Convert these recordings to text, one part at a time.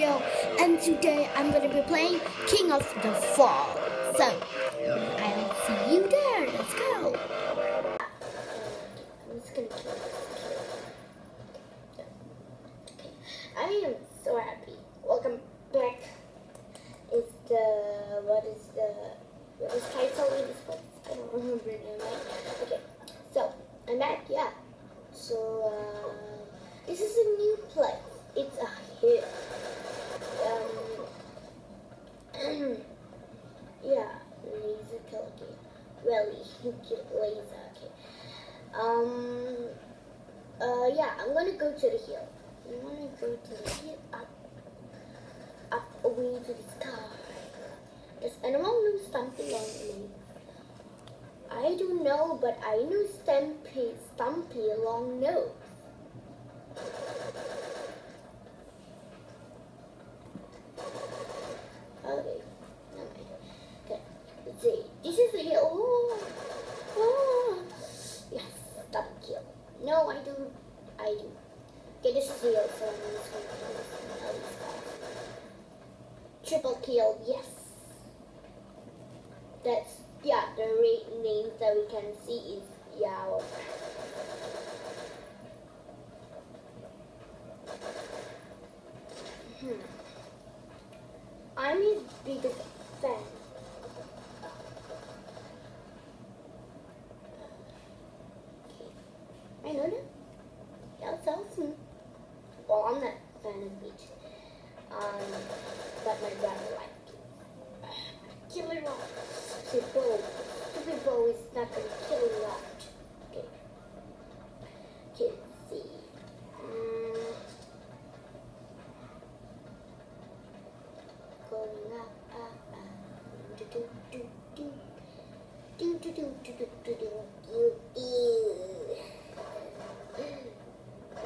video and today I'm going to be playing King of the Fall. So, I'll see you there. Let's go. I'm just gonna kill this. I am so happy. Welcome back. It's the what is the what is title in this place? I don't remember it. Okay. So I'm back, yeah. So uh, this is a new place. It's a hill. Um yeah, laser kill game. Really, laser okay. Um, uh, yeah, I'm gonna go to the hill. I'm gonna go to the hill, up, up away to the sky. Does anyone know Stumpy Long Nose? I don't know, but I know Stumpy, Stumpy Long Nose. Okay, never mind. Okay, let's see. This is the hill. Oh, oh. Yes, double kill. No, I do. I do. Okay, this is here, so I'm just gonna kill this- all these guys. Triple kill, yes. That's yeah. The rate names that we can see is Yao. Hmm. I'm his biggest fan. I know that. That's awesome. Well, I'm not a fan of Beach. Um, but my brother liked it. Killer Rock. Stupid Bo. Stupid Bo is not gonna kill you out. Okay. Okay, see. Going up, up, up. Do, do, do, do. Do, do, do, do, do, do, do. You, ew.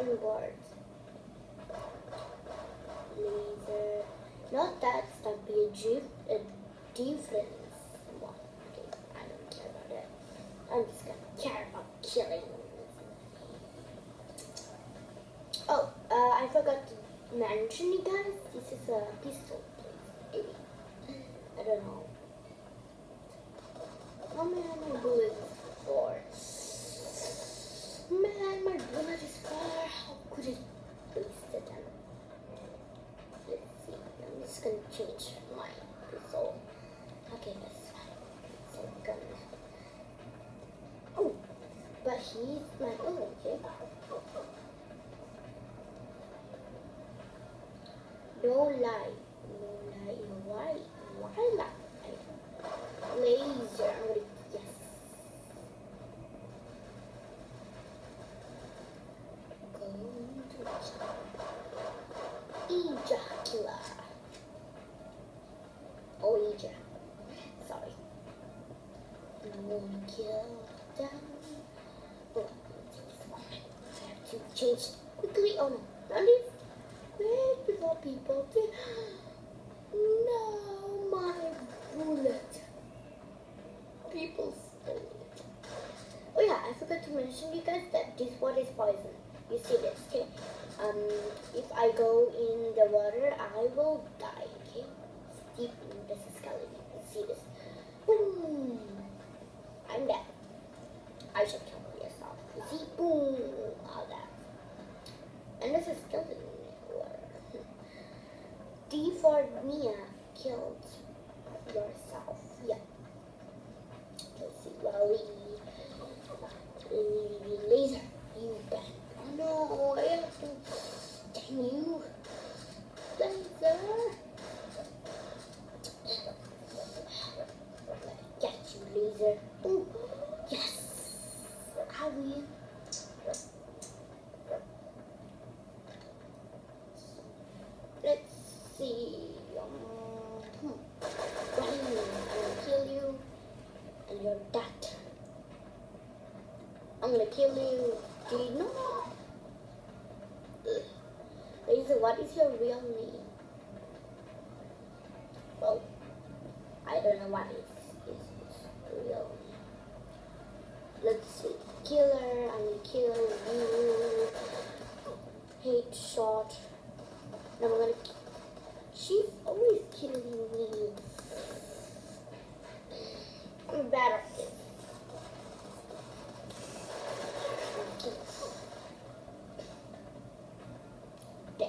Inwards. Laser. Not that stuff, be a, ju- a difference. Well, okay, I don't care about that. I'm just gonna care about killing. Oh, uh, I forgot to mention you guys. This is a pistol. Maybe. I don't know. How many bullets but he's my okay. No lie. No lie. Why? Why lie? Laser. Yes. Going to Ejacular. Oh, Eja. Sorry. One kill down. To quickly. Oh no, not leave. Wait before people think. No, my bullet. People stole it. Oh yeah, I forgot to mention you guys that this water is poison. You see this, okay? Um, if I go in the water, I will die, okay? Deep in this skeleton. You can see this? Boom! I'm dead. I should kill myself. You see? Boom! All that. And this is in the water. D for Mia killed yourself. Yeah. Let's see. Well, uh, laser. You bet. Oh no, I have to. Dang you. Laser. Get you, laser. Oh, yes. How will you? Let's see. Um, hmm. Run, I will kill you. And you're dead. I'm gonna kill you. Do you know? What is your real name? Well, I don't know what is is real name. Let's see. Killer, I'm gonna kill you. Hate shot. No, I'm gonna She's always killing me. I'm bad at this. Damn.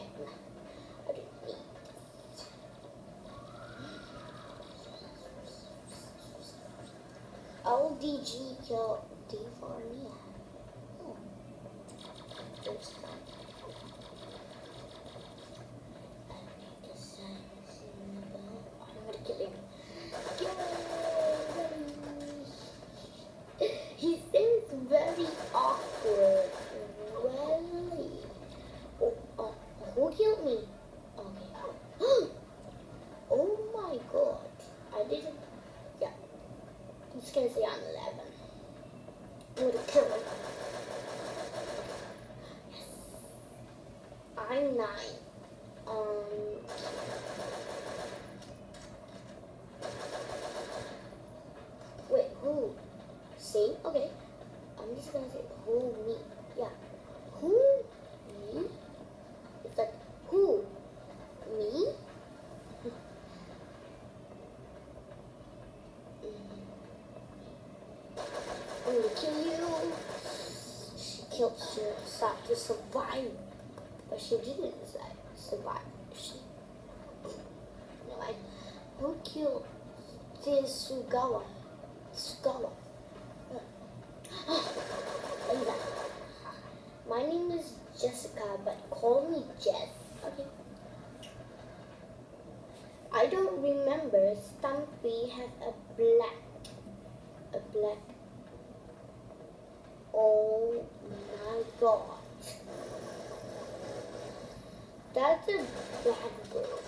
I didn't need this. LDG kill Devarnia. Oh. Hmm. There's that. I'm gonna kill him. He seems very awkward. Really? Oh, oh, who killed me? Okay. oh my god. I didn't. Gonna say I'm 11. I'm gonna kill him. Yes. I'm 9. Um. Wait, who? See? Okay. I'm just gonna say who me. Yeah. Who me? It's like who? Me? I'm gonna kill you. She killed sought to survive. But she didn't survive. She no, I who killed Tsugawa? Tsugawa. Lisa. My name is Jessica, but call me Jess. Okay. I don't remember Stumpy has a black a black Oh god. That's a black bird.